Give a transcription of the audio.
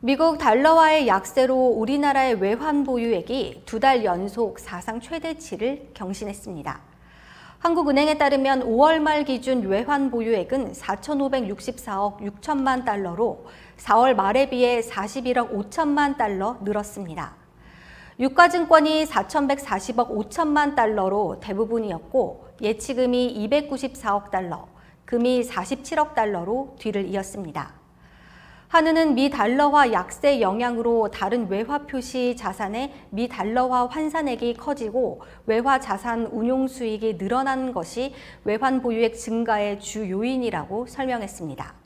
미국 달러와의 약세로 우리나라의 외환 보유액이 두 달 연속 사상 최대치를 경신했습니다. 한국은행에 따르면 5월 말 기준 외환 보유액은 4,564억 6천만 달러로 4월 말에 비해 41억 5천만 달러 늘었습니다. 유가증권이 4,140억 5천만 달러로 대부분이었고 예치금이 294억 달러, 금이 47억 달러로 뒤를 이었습니다. 한은은 미 달러화 약세 영향으로 다른 외화 표시 자산의 미 달러화 환산액이 커지고 외화 자산 운용 수익이 늘어난 것이 외환 보유액 증가의 주 요인이라고 설명했습니다.